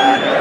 Amen.